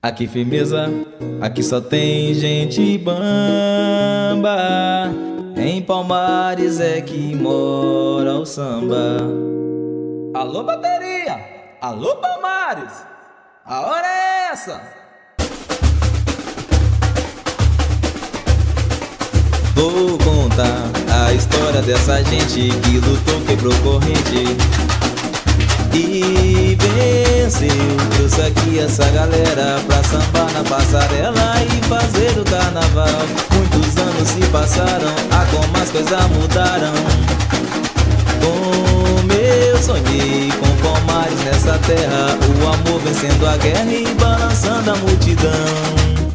Aqui firmeza, aqui só tem gente bamba. Em Palmares é que mora o samba. Alô, bateria! Alô, Palmares! A hora é essa! Vou contar a história dessa gente que lutou, quebrou corrente e venceu. Trouxe aqui essa galera pra sambar na passarela e fazer o carnaval. Muitos anos se passaram, a como as coisas mudaram. Como eu sonhei com pomares nessa terra, o amor vencendo a guerra e balançando a multidão.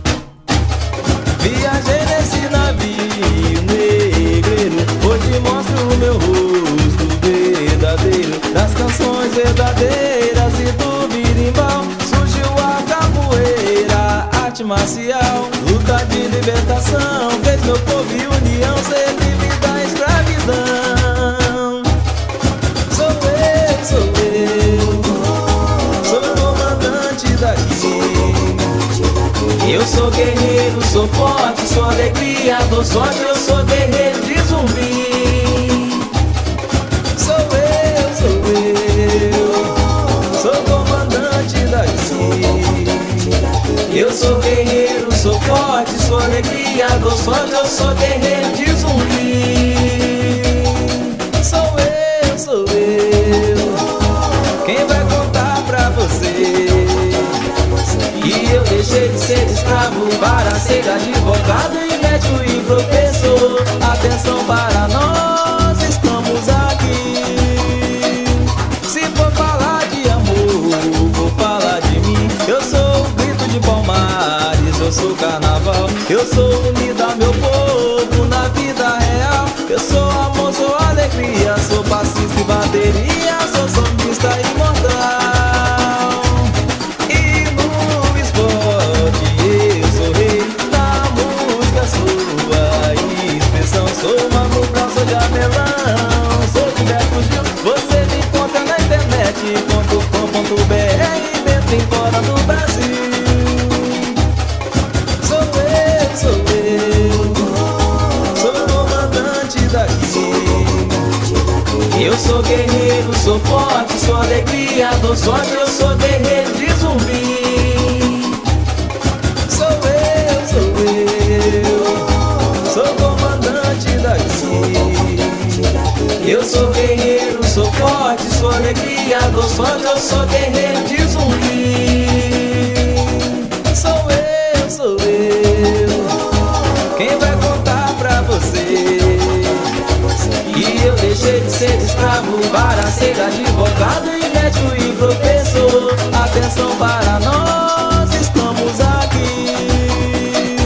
Das canções verdadeiras e do birimbau, surgiu a capoeira, arte marcial, luta de libertação, fez meu povo e união ser livre da escravidão. Sou eu, sou eu, sou o comandante daqui. Eu sou guerreiro, sou forte, sou alegria, dou sorte, eu sou guerreiro de zumbi. Alegria, dou sorte, eu sou guerreiro de zumbi. Sou eu, sou eu, quem vai contar pra você? E eu deixei de ser escravo para ser advogado e médico e professor. Atenção para nós, estamos aqui. Se for falar de amor, vou falar de mim. Eu sou o grito de Palmares, eu sou carnaval. Eu sou Eu sou guerreiro, sou forte, sou alegria, dou sorte, eu sou guerreiro de zumbi. Sou eu, sou eu, sou comandante daqui. Eu sou guerreiro, sou forte, sou alegria, dou sorte, eu sou guerreiro de zumbi. Ser escravo para ser advogado e médico e professor. Atenção para nós, estamos aqui.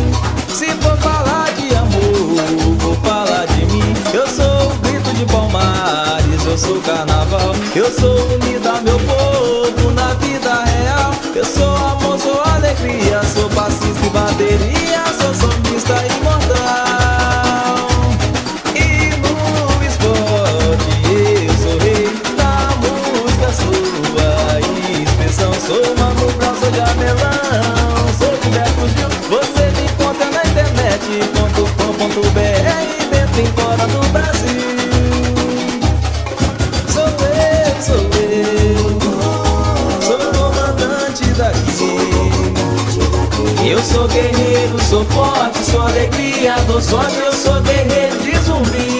Se for falar de amor, vou falar de mim. Eu sou o grito de Palmares, eu sou carnaval. Eu sou unida, meu povo, na vida real. Eu sou amor, sou alegria, sou passista e bateria, sou sou forte, sou alegria, dou sorte, eu sou guerreiro de zumbi.